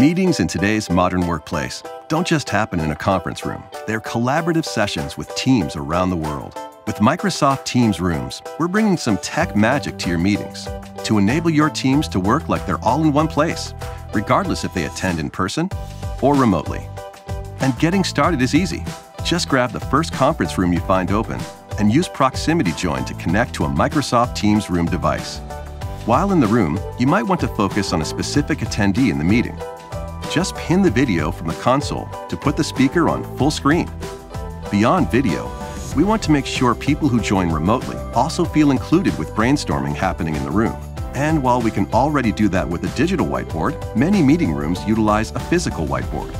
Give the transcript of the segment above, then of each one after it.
Meetings in today's modern workplace don't just happen in a conference room. They're collaborative sessions with teams around the world. With Microsoft Teams Rooms, we're bringing some tech magic to your meetings to enable your teams to work like they're all in one place, regardless if they attend in person or remotely. And getting started is easy. Just grab the first conference room you find open and use Proximity Join to connect to a Microsoft Teams Room device. While in the room, you might want to focus on a specific attendee in the meeting. Just pin the video from the console to put the speaker on full screen. Beyond video, we want to make sure people who join remotely also feel included with brainstorming happening in the room. And while we can already do that with a digital whiteboard, many meeting rooms utilize a physical whiteboard.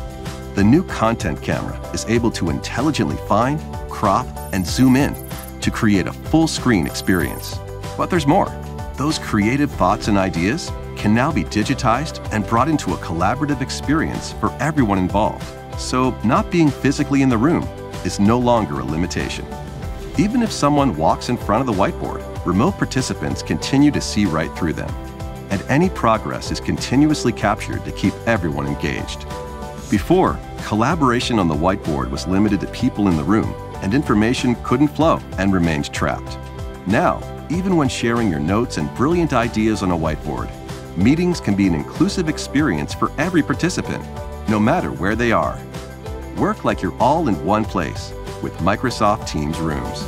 The new content camera is able to intelligently find, crop, and zoom in to create a full screen experience. But there's more. Those creative thoughts and ideas can now be digitized and brought into a collaborative experience for everyone involved. So, not being physically in the room is no longer a limitation. Even if someone walks in front of the whiteboard, remote participants continue to see right through them. And any progress is continuously captured to keep everyone engaged. Before, collaboration on the whiteboard was limited to people in the room, and information couldn't flow and remained trapped. Now, even when sharing your notes and brilliant ideas on a whiteboard, meetings can be an inclusive experience for every participant, no matter where they are. Work like you're all in one place with Microsoft Teams Rooms.